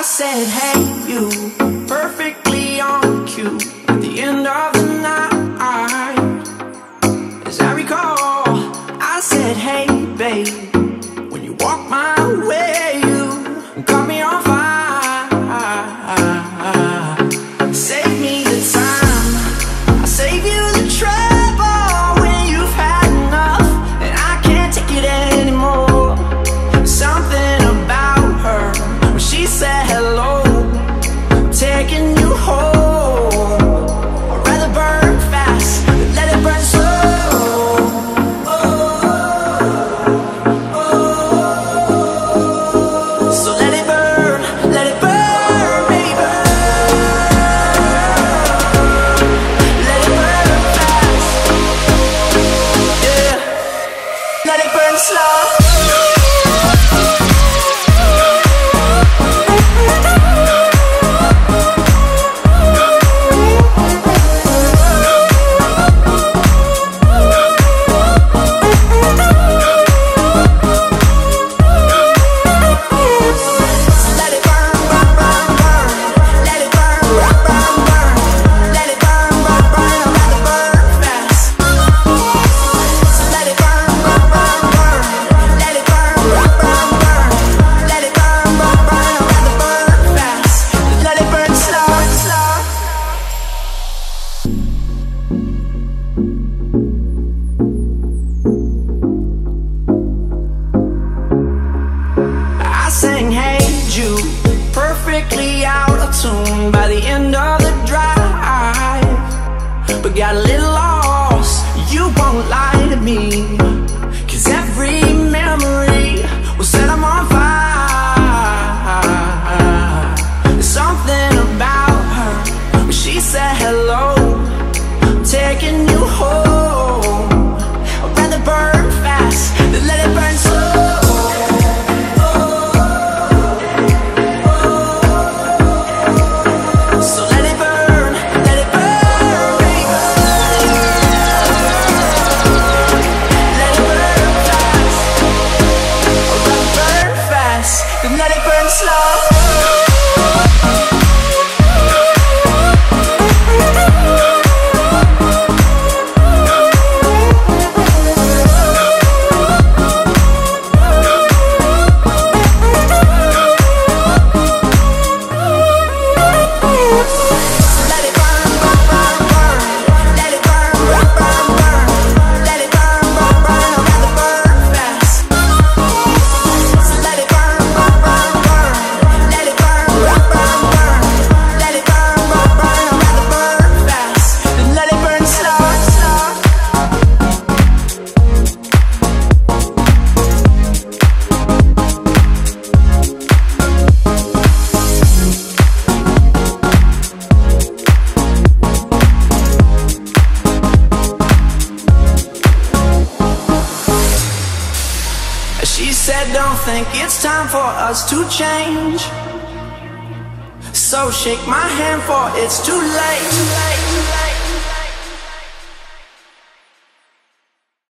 I said, hey, you, perfectly on cue. At the end of home by the end of the drive. But got a little lost, you won't lie. The night it burns slow. She said, Don't think it's time for us to change. So shake my hand, for it's too late. Too late, too late.